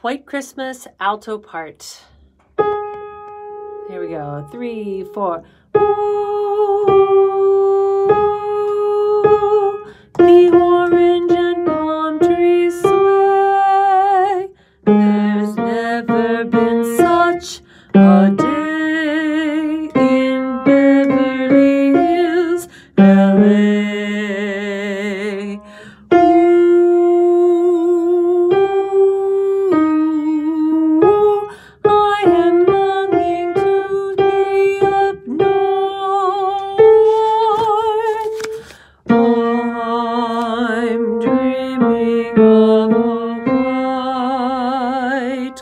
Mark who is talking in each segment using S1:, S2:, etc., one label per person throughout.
S1: White Christmas alto part. Here we go. Three, four. Ooh,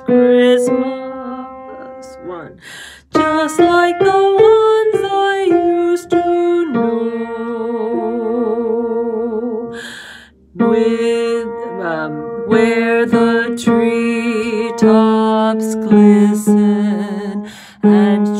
S1: Christmas one, just like the ones I used to know. With um, where the treetops glisten and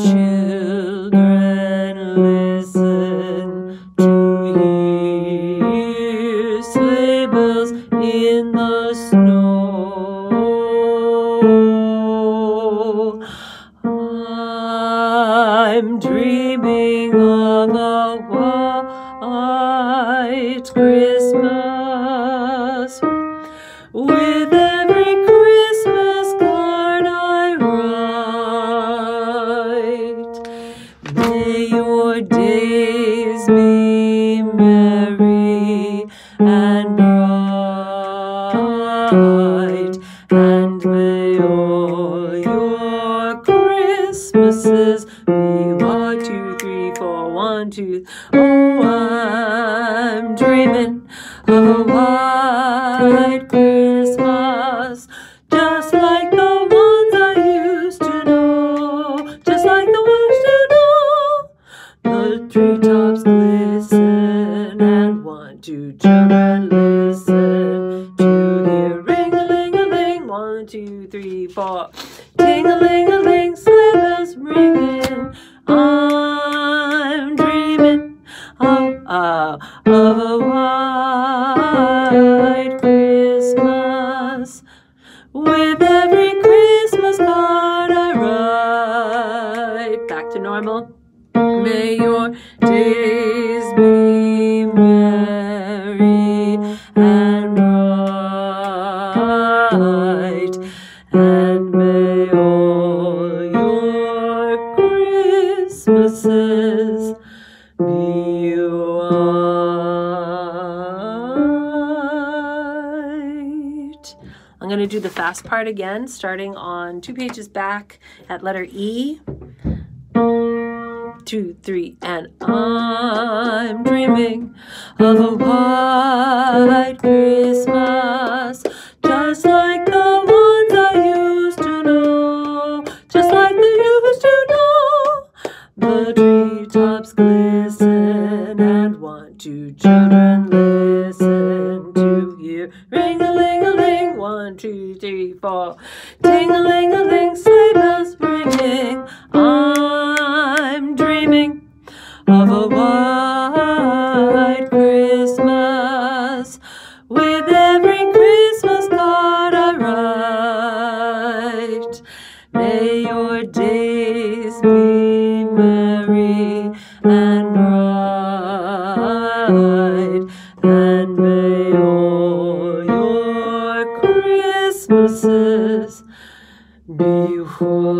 S1: Christmases be one, two, three, four, one, two. Oh, I'm dreaming of a white Christmas, just like the ones I used to know, just like the ones to know. The treetops glisten, and one, two children listen to hear ring a ling a ling. One, two, three, four. Ting a ling a ling, white Christmas. With every Christmas card I write. Back to normal. May your days be merry and bright, and may all your Christmases I'm going to do the fast part again, starting on two pages back at letter E two, three, and I'm dreaming of a white Christmas, just like the ones I used to know, just like the used to know. The treetops glisten, and one, two children ring a ling a ling, one, two, three, four, ting a ling a ling, sleigh bells ringing. I'm dreaming of a white Christmas with every Christmas card I write. May your days be merry and bright, Christmases be white.